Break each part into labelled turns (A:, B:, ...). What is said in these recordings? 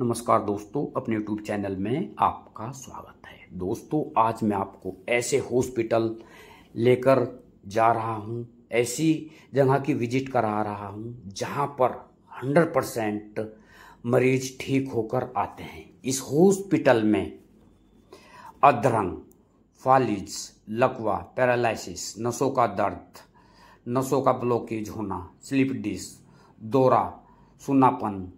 A: नमस्कार दोस्तों, अपने YouTube चैनल में आपका स्वागत है। दोस्तों, आज मैं आपको ऐसे हॉस्पिटल लेकर जा रहा हूँ, ऐसी जगह की विज़िट करा रहा हूँ, जहाँ पर 100 परसेंट मरीज़ ठीक होकर आते हैं। इस हॉस्पिटल में अधरंग, फालिज, लकवा पैरालिसिस नसों का दर्द, नसों का ब्लॉकेज होना, स्लिप डिस्क, दौरा, सुनापन,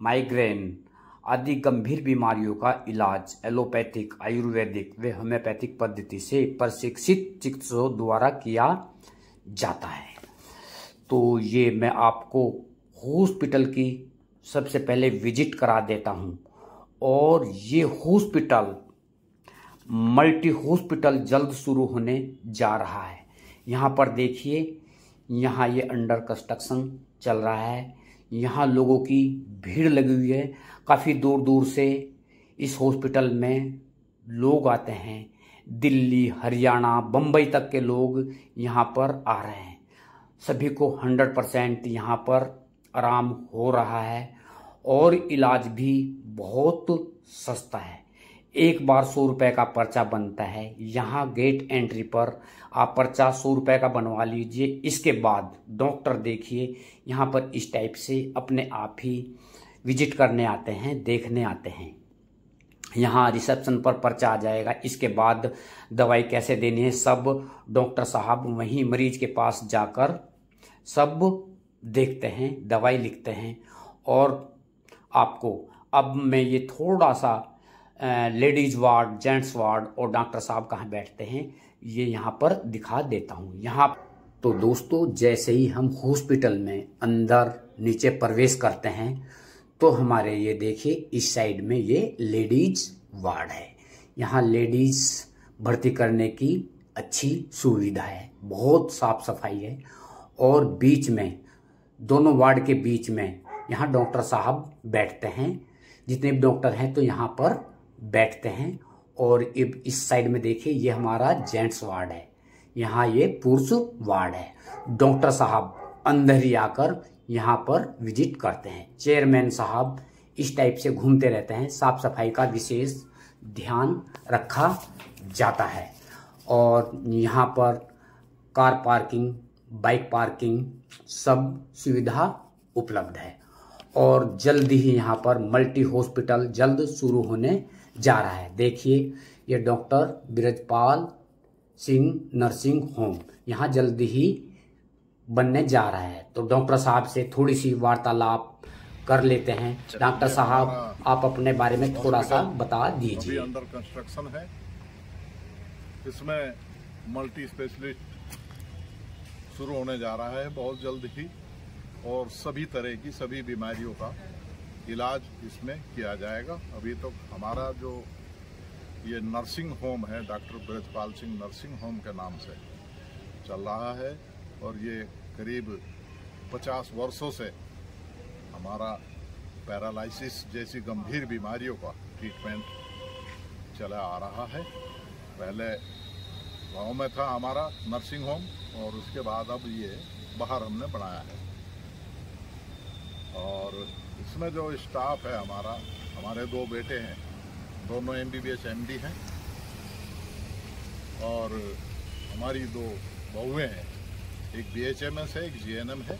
A: माइग्रेन आदि गंभीर बीमारियों का इलाज, एलोपैथिक, आयुर्वेदिक व होम्योपैथिक पद्धति से प्रशिक्षित चिकित्सकों द्वारा किया जाता है। तो ये मैं आपको हॉस्पिटल की सबसे पहले विज़िट करा देता हूँ। और ये हॉस्पिटल, मल्टी हॉस्पिटल जल्द शुरू होने जा रहा है। यहाँ पर देखिए, यहाँ ये अंडर कंस्ट्रक्शन चल रहा है। यहाँ लोगों की भीड़ लगी हुई है। काफ़ी दूर दूर से इस हॉस्पिटल में लोग आते हैं। दिल्ली, हरियाणा बम्बई तक के लोग यहाँ पर आ रहे हैं। सभी को हंड्रेड परसेंट यहाँ पर आराम हो रहा है और इलाज भी बहुत सस्ता है। एक बार सौ रुपये का पर्चा बनता है। यहाँ गेट एंट्री पर आप पर्चा सौ रुपये का बनवा लीजिए। इसके बाद डॉक्टर देखिए, यहाँ पर इस टाइप से अपने आप ही विज़िट करने आते हैं, देखने आते हैं। यहाँ रिसेप्शन पर पर्चा आ जाएगा। इसके बाद दवाई कैसे देनी है, सब डॉक्टर साहब वहीं मरीज़ के पास जाकर सब देखते हैं, दवाई लिखते हैं। और आपको, अब मैं ये थोड़ा सा लेडीज़ वार्ड, जेंट्स वार्ड और डॉक्टर साहब कहाँ बैठते हैं, ये यहाँ पर दिखा देता हूँ। यहाँ तो दोस्तों, जैसे ही हम हॉस्पिटल में अंदर नीचे प्रवेश करते हैं तो हमारे ये देखिए, इस साइड में ये लेडीज़ वार्ड है। यहाँ लेडीज़ भर्ती करने की अच्छी सुविधा है, बहुत साफ़ सफ़ाई है और बीच में, दोनों वार्ड के बीच में यहाँ डॉक्टर साहब बैठते हैं। जितने भी डॉक्टर हैं तो यहाँ पर बैठते हैं और इस साइड में देखिए, ये हमारा जेंट्स वार्ड है। यहाँ ये पुरुष वार्ड है। डॉक्टर साहब अंदर ही आकर यहाँ पर विज़िट करते हैं। चेयरमैन साहब इस टाइप से घूमते रहते हैं। साफ़ सफ़ाई का विशेष ध्यान रखा जाता है। और यहाँ पर कार पार्किंग, बाइक पार्किंग सब सुविधा उपलब्ध है। और जल्द ही यहाँ पर मल्टी हॉस्पिटल जल्द शुरू होने जा रहा है। देखिए ये doctor Brajpal Singh nursing home यहाँ जल्दी ही बनने जा रहा है। तो डॉक्टर साहब से थोड़ी सी वार्तालाप कर लेते हैं। डॉक्टर साहब आप अपने बारे में थोड़ा सा बता दीजिए।
B: अंडर कंस्ट्रक्शन है। इसमें मल्टी स्पेशलिस्ट शुरू होने जा रहा है बहुत जल्द ही। और सभी तरह की सभी बीमारियों का इलाज इसमें किया जाएगा। अभी तो हमारा जो ये नर्सिंग होम है doctor Brajpal Singh nursing home के नाम से चल रहा है और ये करीब 50 वर्षों से हमारा पैरालिसिस जैसी गंभीर बीमारियों का ट्रीटमेंट चला आ रहा है। पहले गाँव में था हमारा नर्सिंग होम और उसके बाद अब ये बाहर हमने बनाया है। और इसमें जो स्टाफ है हमारा, हमारे दो बेटे हैं, दोनों एम बी बी हैं, और हमारी दो बहुएँ हैं, एक बी एच एम एस है, एक जी एन एम है,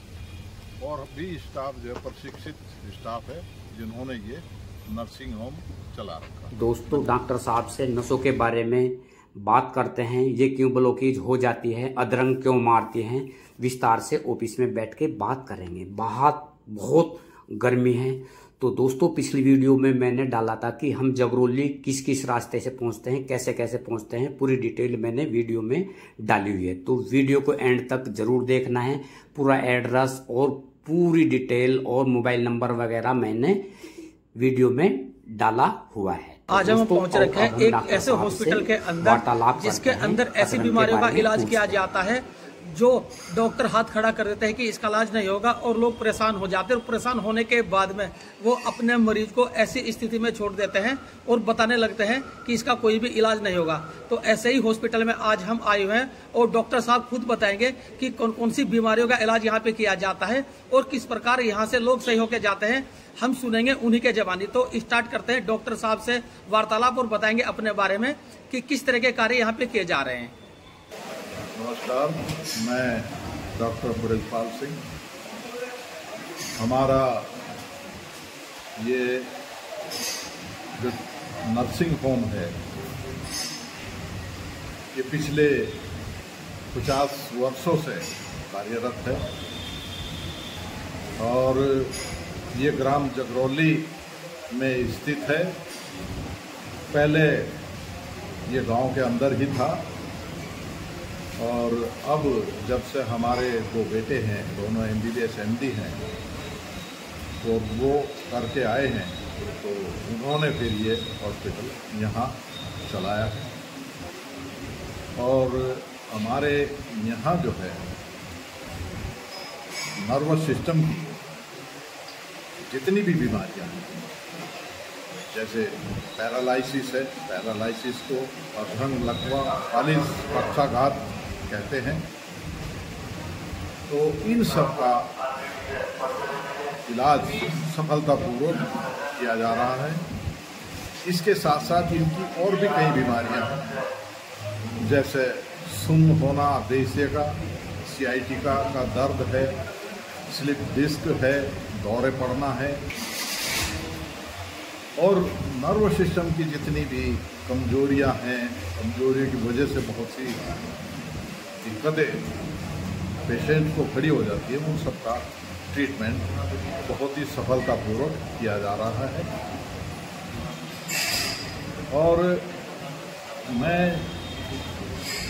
B: और भी स्टाफ जो है, प्रशिक्षित स्टाफ है, जिन्होंने ये नर्सिंग होम चला रखा
A: दोस्तों, डॉक्टर साहब से नसों के बारे में बात करते हैं। ये क्यों ब्लॉकेज हो जाती है अदरंग क्यों मारती हैं, विस्तार से ऑफ़िस में बैठ के बात करेंगे। बहुत बहुत गर्मी है। तो दोस्तों पिछली वीडियो में मैंने डाला था कि हम जगरोली किस किस रास्ते से पहुँचते हैं कैसे कैसे पहुँचते हैं पूरी डिटेल मैंने वीडियो में डाली हुई है। तो वीडियो को एंड तक ज़रूर देखना है। पूरा एड्रेस और पूरी डिटेल और मोबाइल नंबर वगैरह मैंने वीडियो में डाला हुआ है।
C: तो आज हम पहुँच रखे हैं एक ऐसे हॉस्पिटल के अंदर जिसके अंदर ऐसी बीमारियों का इलाज किया जाता है जो डॉक्टर हाथ खड़ा कर देते हैं कि इसका इलाज नहीं होगा और लोग परेशान हो जाते हैं और परेशान होने के बाद में वो अपने मरीज़ को ऐसी स्थिति में छोड़ देते हैं और बताने लगते हैं कि इसका कोई भी इलाज नहीं होगा। तो ऐसे ही हॉस्पिटल में आज हम आए हुए हैं और डॉक्टर साहब खुद बताएँगे कि कौन कौन सी बीमारियों का इलाज यहाँ पे किया जाता है और किस प्रकार यहाँ से लोग सही होकर जाते हैं, हम सुनेंगे उन्हीं के जवानी। तो स्टार्ट करते हैं डॉक्टर साहब से वार्तालाप और बताएँगे अपने बारे में कि किस तरह के कार्य यहाँ पे किए जा रहे हैं।
B: नमस्कार, मैं डॉक्टर ब्रजपाल सिंह। हमारा ये जो नर्सिंग होम है, ये पिछले 50 वर्षों से कार्यरत है और ये ग्राम जगरौली में स्थित है। पहले ये गाँव के अंदर ही था। और अब जब से हमारे दो बेटे हैं, दोनों M B B S M D हैं तो वो करके आए हैं तो उन्होंने फिर ये हॉस्पिटल यहाँ चलाया है। और हमारे यहाँ जो है नर्वस सिस्टम की जितनी भी बीमारियाँ हैं, जैसे पैरालाइसिस है पैरालाइसिस को अधंग, लकवा खालिज पक्षाघात कहते हैं। तो इन सब का इलाज सफलतापूर्वक किया जा रहा है। इसके साथ साथ इनकी और भी कई बीमारियाँ हैं। जैसे सुन्न होना देशिया का सीआईटी का, का दर्द है स्लिप डिस्क है दौरे पड़ना है। और नर्व सिस्टम की जितनी भी कमजोरियाँ हैं कमजोरियों की वजह से बहुत सी दिक्कतें पेशेंट को खड़ी हो जाती है। उन सबका ट्रीटमेंट बहुत ही सफलतापूर्वक किया जा रहा है। और मैं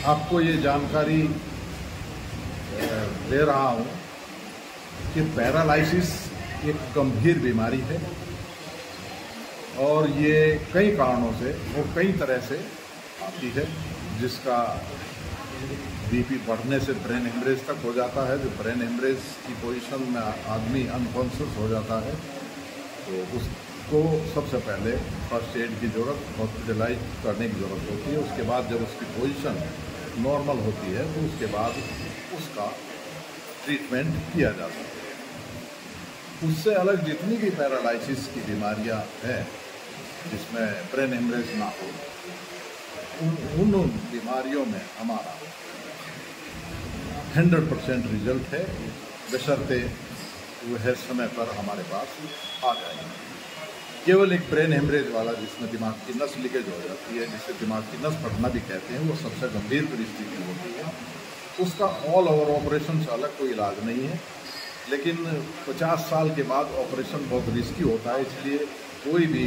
B: आपको ये जानकारी दे रहा हूँ कि पैरालाइसिस एक गंभीर बीमारी है और ये कई कारणों से, वो कई तरह से आती है, जिसका बीपी बढ़ने से ब्रेन हेमरेज तक हो जाता है। जो ब्रेन हेमरेज की पोजीशन में आदमी अनकॉन्शियस हो जाता है तो उसको सबसे पहले फ़र्स्ट एड की ज़रूरत हॉस्पिटलाइज करने की ज़रूरत होती है। उसके बाद जब उसकी पोजीशन नॉर्मल होती है तो उसके बाद उसका ट्रीटमेंट किया जा सकता है। उससे अलग जितनी भी पैरालिसिस की बीमारियाँ हैं, जिसमें ब्रेन हेमरेज ना हो, उन उन बीमारियों में हमारा हंड्रेड परसेंट रिज़ल्ट है। बशर्ते वह समय पर हमारे पास आ जाए केवल एक ब्रेन हेमरेज वाला जिसमें दिमाग की नस लीकेज हो जाती है, जिसे दिमाग की नस फटना भी कहते हैं, वो सबसे गंभीर परिस्थिति होती है। उसका ऑल ओवर ऑपरेशन से अलग कोई इलाज नहीं है, लेकिन 50 साल के बाद ऑपरेशन बहुत रिस्की होता है, इसलिए कोई भी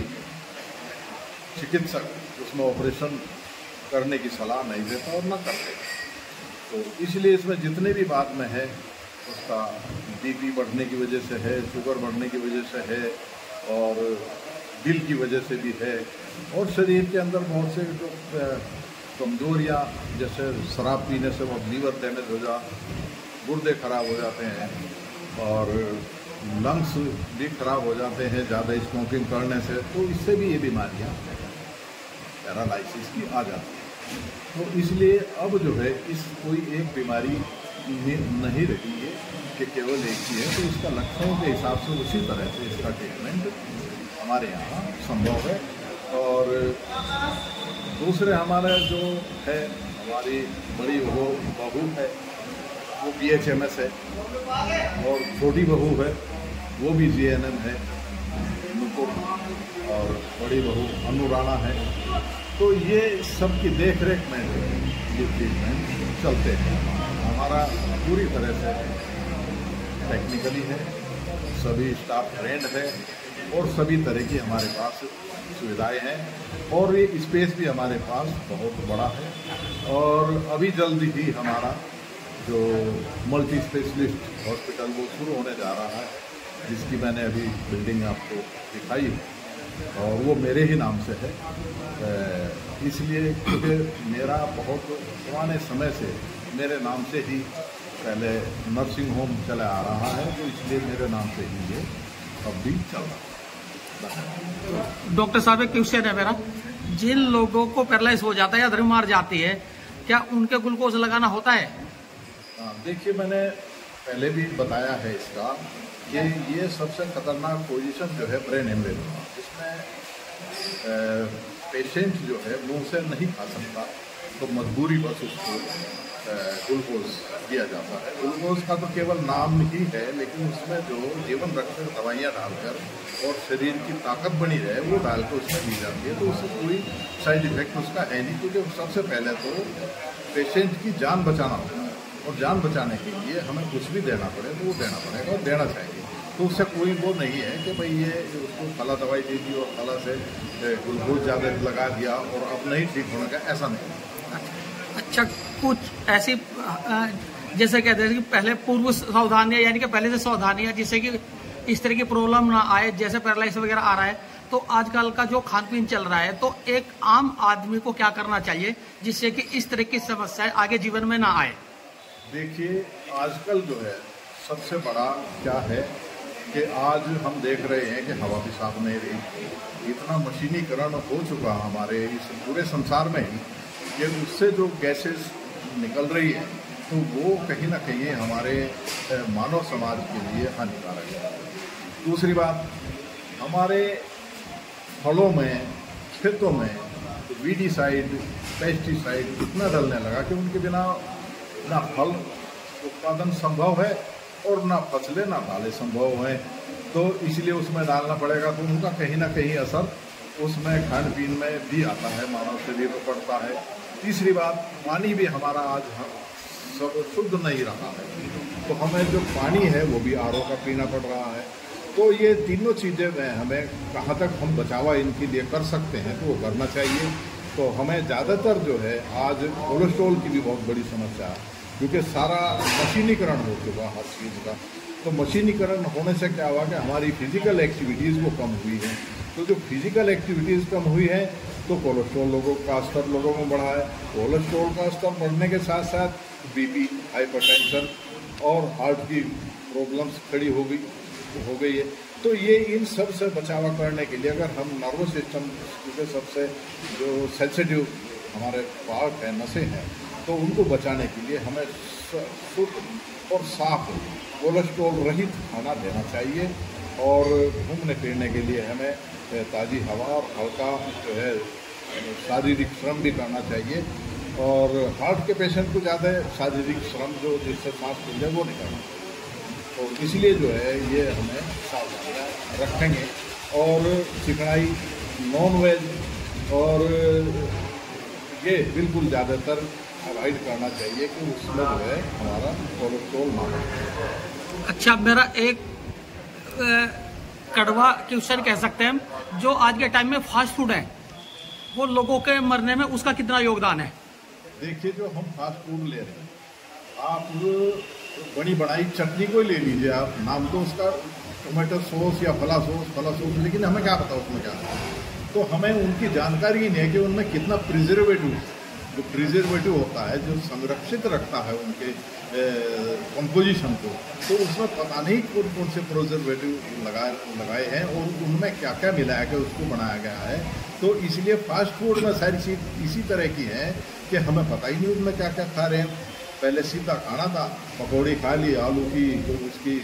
B: चिकित्सक उसमें ऑपरेशन करने की सलाह नहीं देता और न करते तो इसलिए इसमें जितने भी बाद में है, उसका बीपी बढ़ने की वजह से है शुगर बढ़ने की वजह से है, और दिल की वजह से भी है, और शरीर के अंदर बहुत से जो कमजोरियाँ, जैसे शराब पीने से वो लीवर डैमेज हो जा, गुर्दे खराब हो जाते हैं, और लंग्स भी खराब हो जाते हैं, ज़्यादा स्मोकिंग करने से तो इससे भी ये बीमारियाँ पैरालाइसिस की आ जाती हैं। तो इसलिए अब जो है, इस कोई एक बीमारी नहीं रही है, कि केवल एक ही है तो इसका लक्षणों के हिसाब से उसी तरह से इसका ट्रीटमेंट हमारे यहाँ संभव है। और दूसरे हमारा जो है, हमारी बड़ी वो बहू है, वो बी एच एम एस है, और छोटी बहू है, वो भी जी एन एम है और बड़ी बहू अनु राणा है। तो ये सबकी देख रेख में ये ट्रीटमेंट चलते हैं। हमारा पूरी तरह से टेक्निकली है। सभी स्टाफ ट्रेंड है और सभी तरह की हमारे पास सुविधाएँ हैं और ये स्पेस भी हमारे पास बहुत बड़ा है। और अभी जल्दी ही हमारा जो मल्टी स्पेशलिस्ट हॉस्पिटल वो शुरू होने जा रहा है, जिसकी मैंने अभी बिल्डिंग आपको दिखाई है। और वो मेरे ही नाम से है। इसलिए क्योंकि मेरा बहुत पुराने समय से मेरे नाम से ही पहले नर्सिंग होम चला आ रहा है तो इसलिए मेरे नाम से ही ये अब भी चल रहा है।
C: डॉक्टर साहब एक क्वेश्चन है मेरा। जिन लोगों को पैरालाइज हो जाता है या धर्म मार जाती है क्या उनके ग्लूकोज लगाना होता है?
B: हाँ, देखिए मैंने पहले भी बताया है इसका कि ये सबसे खतरनाक पोजीशन जो है ब्रेन हेमरेज जिसमें पेशेंट जो है मुँह से नहीं खा सकता तो मजबूरी बस उसको ग्लूकोज दिया जाता है ग्लूकोज का तो केवल नाम ही है लेकिन उसमें जो जीवन रक्षक दवाइयाँ डालकर और शरीर की ताकत बनी रहे वो डाल कर उसमें दी जाती है तो उससे कोई साइड इफ़ेक्ट उसका है नहीं क्योंकि सबसे पहले तो पेशेंट की जान बचाना होता है और जान बचाने के लिए हमें कुछ भी देना पड़े तो वो देना पड़ेगा और देना चाहिए तो उससे कोई वो नहीं है कि भाई ये उसको फला दवाई दे दी और फला से ग्लूकोज ज़्यादा लगा दिया और अब नहीं ठीक होने का ऐसा नहीं।
C: अच्छा कुछ ऐसी जैसे कहते हैं कि पहले पूर्व सावधानियाँ यानी कि पहले से सावधानियाँ जिससे कि इस तरह की प्रॉब्लम ना आए जैसे पैरालाइस वगैरह आ रहा है तो आजकल का जो खान पीन चल रहा है तो एक आम आदमी को क्या करना चाहिए जिससे कि इस तरह की समस्याएँ आगे जीवन में ना आए?
B: देखिए आजकल जो है सबसे बड़ा क्या है कि आज हम देख रहे हैं कि हवा नहीं रही इतना मशीनीकरण हो चुका हमारे इस पूरे संसार में ही कि उससे जो गैसेस निकल रही है तो वो कहीं ना कहीं हमारे मानव समाज के लिए हानिकारक है। दूसरी बात, हमारे फलों में, खेतों में वीडीसाइड पेस्टिसाइड इतना डलने लगा कि उनके बिना ना फल उत्पादन संभव है और ना फ़सलें, ना दालें संभव हैं। तो इसलिए उसमें डालना पड़ेगा तो उनका कहीं ना कहीं असर उसमें खान पीन में भी आता है, मानव शरीर पर पड़ता है। तीसरी बात, पानी भी हमारा आज हम सब शुद्ध नहीं रहा है। तो हमें जो पानी है, वो भी आर का पीना पड़ रहा है। तो ये तीनों चीज़ें में हमें कहाँ तक हम बचावा इनके लिए कर सकते हैं तो वो करना चाहिए। तो हमें ज़्यादातर जो है, आज कोलेस्ट्रॉल की भी बहुत बड़ी समस्या है। क्योंकि सारा मशीनीकरण हो चुका हर चीज़ का। तो मशीनीकरण होने से क्या हुआ कि हमारी फ़िज़िकल एक्टिविटीज़ वो कम हुई है। तो जो फ़िज़िकल एक्टिविटीज़ कम हुई है तो कोलेस्ट्रॉल लोगों का स्तर लोगों में बढ़ा है। कोलेस्ट्रॉल का स्तर बढ़ने के साथ साथ बीपी हाइपरटेंशन और हार्ट की प्रॉब्लम्स खड़ी हो गई हो गई है। तो ये इन सबसे बचावा करने के लिए अगर हम नर्वस सिस्टम के सबसे जो सेंसिटिव हमारे पार्ट है नशे हैं तो उनको बचाने के लिए हमें शुद्ध और साफ़ कोलेस्ट्रोल रहित खाना देना चाहिए और घूमने फिरने के लिए हमें ताज़ी हवा और हल्का, जो है, शारीरिक श्रम भी करना चाहिए और हार्ट के पेशेंट को ज़्यादा शारीरिक श्रम जो जिससे सांस मिल जाए वो नहीं करना तो इसलिए जो है ये हमें सावधानियाँ रखेंगे और चिकनाई नॉन वेज और ये बिल्कुल ज़्यादातर अवॉइड करना चाहिए कि उसमें जो है हमारा कोलेस्ट्रोल ना हो।
C: अच्छा मेरा एक कड़वा क्वेश्चन कह सकते हैं जो आज के टाइम में फास्ट फ़ूड है वो लोगों के मरने में उसका कितना योगदान है?
B: देखिए जो हम फास्ट फ़ूड ले रहे हैं आप बड़ी बड़ाई चटनी को ले लीजिए आप नाम तो उसका टोमेटो सॉस या फला सॉस फला सॉस लेकिन हमें क्या पता उसमें क्या तो हमें उनकी जानकारी ही नहीं है कि उनमें कितना प्रिजर्वेटिव जो प्रिजर्वेटिव होता है, जो संरक्षित रखता है उनके कंपोजिशन को तो उसमें पता नहीं कौन कौन से प्रिजर्वेटिव लगाए लगाए हैं और उनमें क्या क्या मिलाया गया उसको बनाया गया है। तो इसलिए फास्ट फ़ूड में सारी चीज़ इसी तरह की है कि हमें पता ही नहीं उनमें क्या क्या खा रहे हैं। पहले सीधा खाना था, पकौड़ी खा ली, आलू की, जो उसकी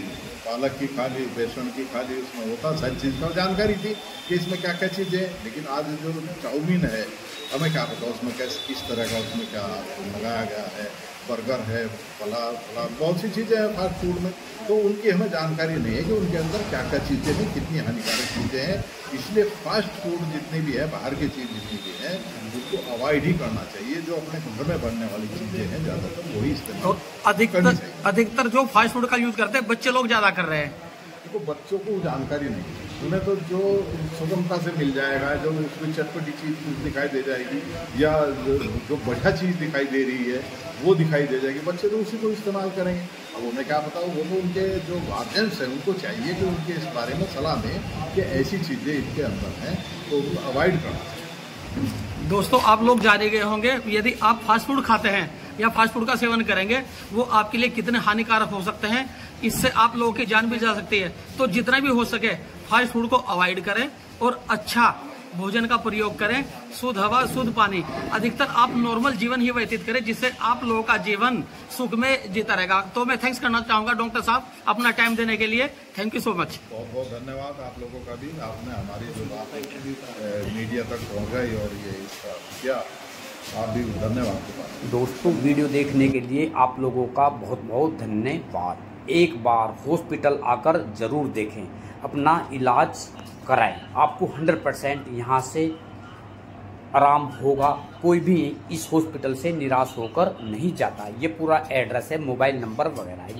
B: पालक की खा ली, बेसन की खा ली, उसमें होता सारी चीज़ का जानकारी थी कि इसमें क्या क्या चीज़ें लेकिन आज जो चाउमीन है हमें क्या पता उसमें कैसे किस तरह का उसमें क्या लगाया गया है बर्गर है फला फला बहुत सी चीज़ें हैं फास्ट फ़ूड में। तो उनकी हमें जानकारी नहीं है कि उनके अंदर क्या क्या चीज़ें हैं कितनी हानिकारक चीज़ें हैं। इसलिए फास्ट फ़ूड जितनी भी है बाहर की चीज़ जितनी भी है उसको अवॉइड ही करना चाहिए जो अपने घर में बनने वाली चीज़ें हैं ज़्यादातर वही इस्तेमाल तो
C: अधिकतर अधिकतर जो फास्ट फ़ूड का यूज़ करते हैं बच्चे लोग ज़्यादा कर रहे हैं।
B: देखो बच्चों को जानकारी नहीं है। उन्हें तो जो सुगमता से मिल जाएगा, जो उसमें चटपटी चीज़ दिखाई दे जाएगी, या जो बढ़िया चीज़ दिखाई दे रही है, वो दिखाई दे जाएगी। बच्चे तो उसी को इस्तेमाल करेंगे। अब उन्हें क्या पता, वो तो उनके जो गार्जियंस हैं, उनको चाहिए कि उनके इस बारे में सलाह दें कि ऐसी चीज़ें इनके अंदर हैं तो अवॉइड करना
C: दोस्तों, आप लोग जाने गए होंगे, यदि आप फास्ट फ़ूड खाते हैं, या फास्ट फ़ूड का सेवन करेंगे, वो आपके लिए कितने हानिकारक हो सकते हैं, इससे आप लोगों की जान भी जा सकती है। तो जितना भी हो सके फास्ट फ़ूड को अवॉइड करें और अच्छा भोजन का प्रयोग करें। शुद्ध हवा शुद्ध पानी। अधिकतर आप नॉर्मल जीवन ही व्यतीत करें जिससे आप लोगों का जीवन सुख में जीता रहेगा। तो मैं थैंक्स करना चाहूँगा डॉक्टर साहब अपना टाइम देने के लिए। थैंक यू सो मच
B: बहुत बहुत धन्यवाद आप लोगों का भी। आपने हमारी जो बात है मीडिया तक पहुँच गई और ये इसका किया। आप भी धन्यवाद
A: दोस्तों वीडियो देखने के लिए आप लोगों का बहुत बहुत धन्यवाद। एक बार हॉस्पिटल आकर ज़रूर देखें। अपना इलाज कराएँ। आपको 100 परसेंट यहाँ से आराम होगा। कोई भी इस हॉस्पिटल से निराश होकर नहीं जाता। ये पूरा एड्रेस है, मोबाइल नंबर वगैरह है।